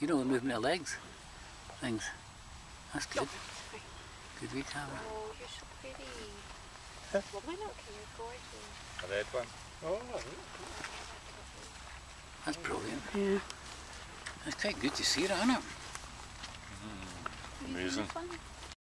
You know, moving their legs. Things. That's good. Good wee camera. Oh, you're so pretty. Lovely look here, gorgeous. A red one. Oh, That's brilliant. Yeah. It's quite good to see it, isn't it? Mm-hmm. Amazing.